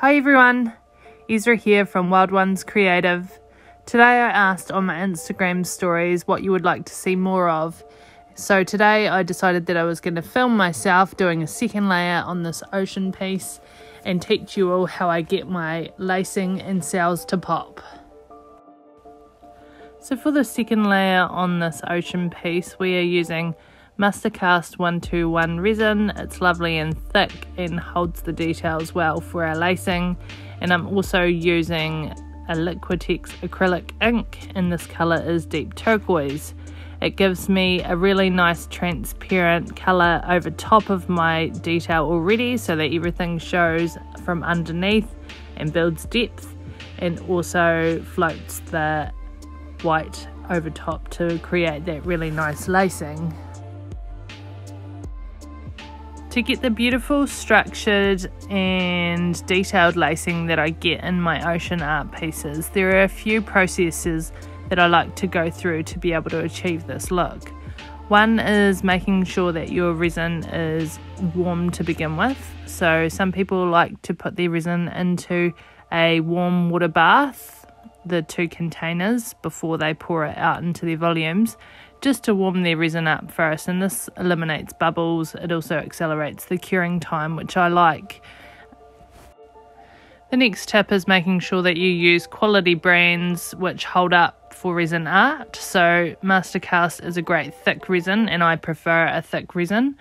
Hi everyone, Ezra here from Wild Ones Creative. Today I asked on my Instagram stories what you would like to see more of. So today I decided that I was going to film myself doing a second layer on this ocean piece and teach you all how I get my lacing and cells to pop. So for the second layer on this ocean piece we are using Mastercast 121 resin. It's lovely and thick and holds the details well for our lacing. And I'm also using a Liquitex acrylic ink, and this colour is deep turquoise. It gives me a really nice transparent colour over top of my detail already so that everything shows from underneath and builds depth and also floats the white over top to create that really nice lacing. To get the beautiful, structured, and detailed lacing that I get in my ocean art pieces, there are a few processes that I like to go through to be able to achieve this look. One is making sure that your resin is warm to begin with. So, some people like to put their resin into a warm water bath, the two containers, before they pour it out into their volumes just to warm their resin up first, and this eliminates bubbles. It also accelerates the curing time, which I like. The next tip is making sure that you use quality brands which hold up for resin art. So, Mastercast is a great thick resin, and I prefer a thick resin.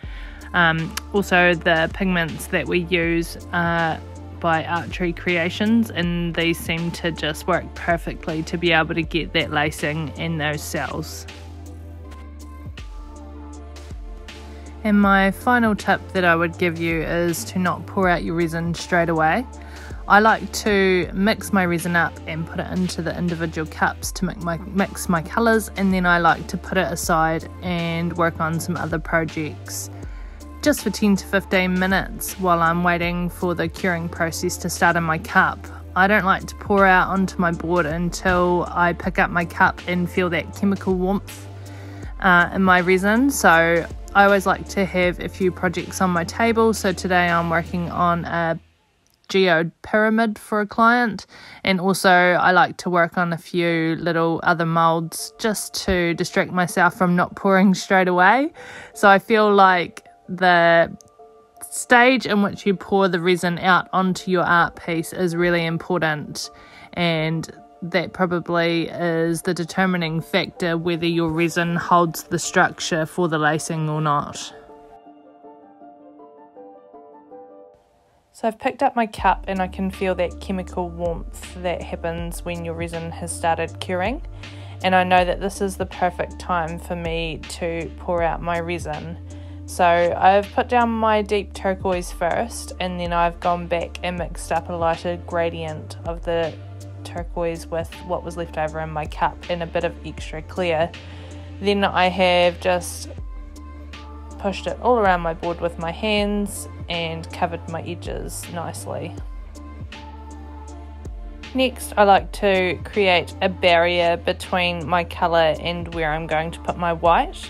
Um, also, the pigments that we use are by Archery Creations, and these seem to just work perfectly to be able to get that lacing in those cells. And my final tip that I would give you is to not pour out your resin straight away. I like to mix my resin up and put it into the individual cups to make my, mix my colours and then I like to put it aside and work on some other projects just for 10 to 15 minutes while I'm waiting for the curing process to start in my cup. I don't like to pour out onto my board until I pick up my cup and feel that chemical warmth uh, in my resin. So I always like to have a few projects on my table. So today I'm working on a geode pyramid for a client, and also I like to work on a few little other molds just to distract myself from not pouring straight away. So I feel like the stage in which you pour the resin out onto your art piece is really important and that probably is the determining factor whether your resin holds the structure for the lacing or not. So I've picked up my cup and I can feel that chemical warmth that happens when your resin has started curing. And I know that this is the perfect time for me to pour out my resin. So I've put down my deep turquoise first and then I've gone back and mixed up a lighter gradient of the turquoise with what was left over in my cup and a bit of extra clear. Then I have just pushed it all around my board with my hands and covered my edges nicely. Next, I like to create a barrier between my colour and where I'm going to put my white.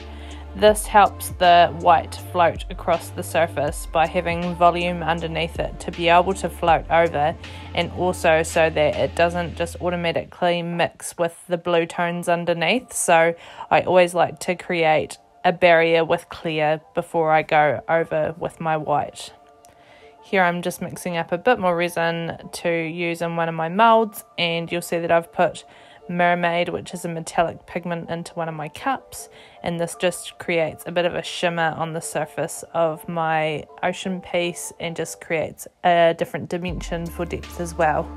This helps the white float across the surface by having volume underneath it to be able to float over and also so that it doesn't just automatically mix with the blue tones underneath. So I always like to create a barrier with clear before I go over with my white. Here I'm just mixing up a bit more resin to use in one of my molds and you'll see that I've put Mermaid, which is a metallic pigment, into one of my cups, and this just creates a bit of a shimmer on the surface of my ocean piece and just creates a different dimension for depth as well.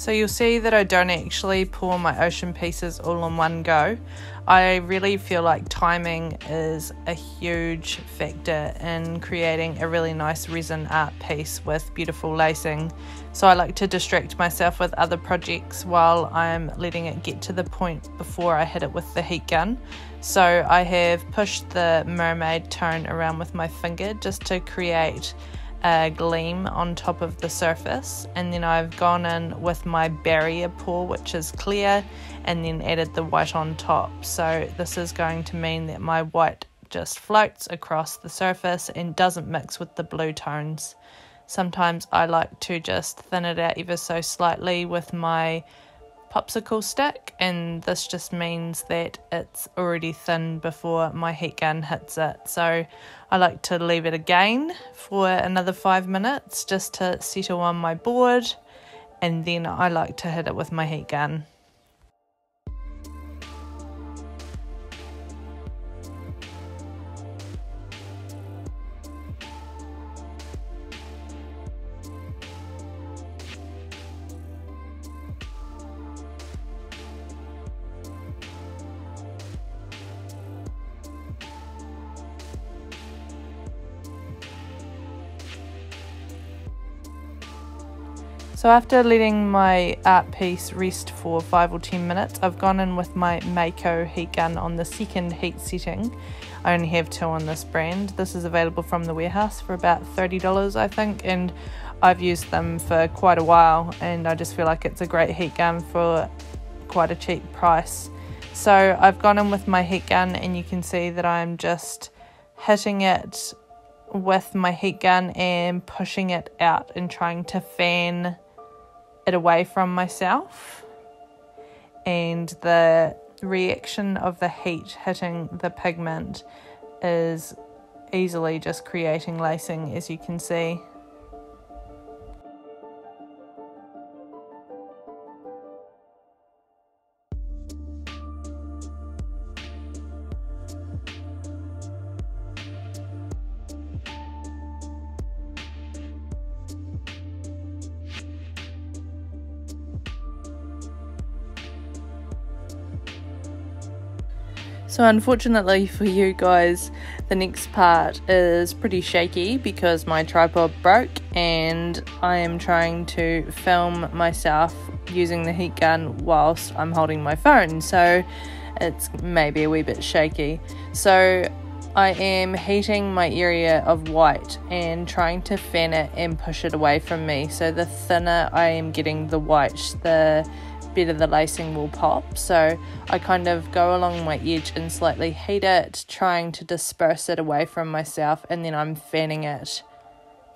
So you'll see that I don't actually pour my ocean pieces all in one go. I really feel like timing is a huge factor in creating a really nice resin art piece with beautiful lacing. So I like to distract myself with other projects while I'm letting it get to the point before I hit it with the heat gun. So I have pushed the mermaid tone around with my finger just to create a gleam on top of the surface and then I've gone in with my barrier pour which is clear and then added the white on top so this is going to mean that my white just floats across the surface and doesn't mix with the blue tones. Sometimes I like to just thin it out ever so slightly with my popsicle stick and this just means that it's already thin before my heat gun hits it so I like to leave it again for another five minutes just to settle on my board and then I like to hit it with my heat gun. So after letting my art piece rest for 5 or 10 minutes, I've gone in with my Mako heat gun on the second heat setting. I only have two on this brand. This is available from the warehouse for about $30 I think and I've used them for quite a while and I just feel like it's a great heat gun for quite a cheap price. So I've gone in with my heat gun and you can see that I'm just hitting it with my heat gun and pushing it out and trying to fan it away from myself. And the reaction of the heat hitting the pigment is easily just creating lacing, as you can see. So, unfortunately for you guys, the next part is pretty shaky because my tripod broke and I am trying to film myself using the heat gun whilst I'm holding my phone. So, it's maybe a wee bit shaky. So, I am heating my area of white and trying to fan it and push it away from me. So, the thinner I am getting the white, the of the lacing will pop. So I kind of go along my edge and slightly heat it, trying to disperse it away from myself, and then I'm fanning it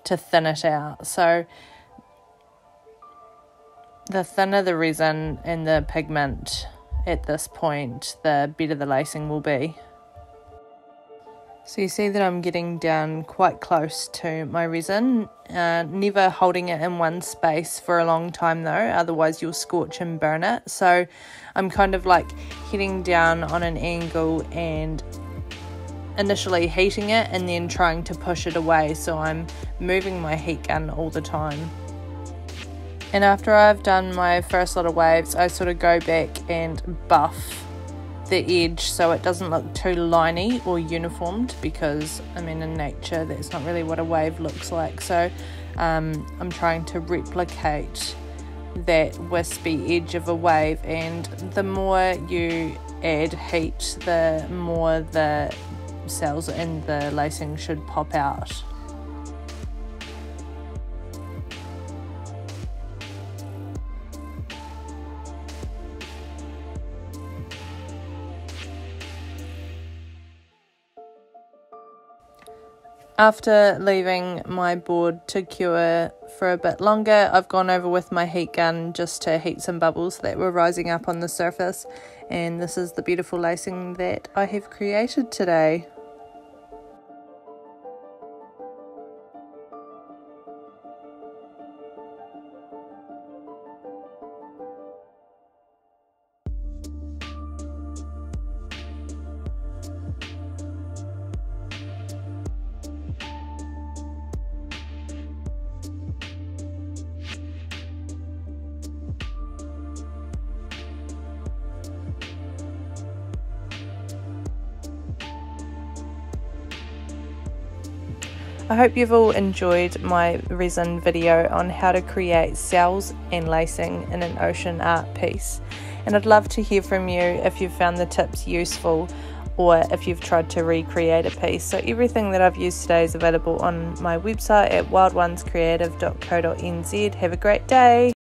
to thin it out. So the thinner the resin and the pigment at this point, the better the lacing will be. So you see that I'm getting down quite close to my resin, uh, never holding it in one space for a long time though, otherwise you'll scorch and burn it. So I'm kind of like heading down on an angle and initially heating it and then trying to push it away so I'm moving my heat gun all the time. And after I've done my first lot of waves, I sort of go back and buff the edge so it doesn't look too liney or uniformed because I mean in nature that's not really what a wave looks like so um, I'm trying to replicate that wispy edge of a wave and the more you add heat the more the cells in the lacing should pop out. After leaving my board to cure for a bit longer, I've gone over with my heat gun just to heat some bubbles that were rising up on the surface, and this is the beautiful lacing that I have created today. I hope you've all enjoyed my resin video on how to create cells and lacing in an ocean art piece. And I'd love to hear from you if you've found the tips useful or if you've tried to recreate a piece. So everything that I've used today is available on my website at wildonescreative.co.nz. Have a great day.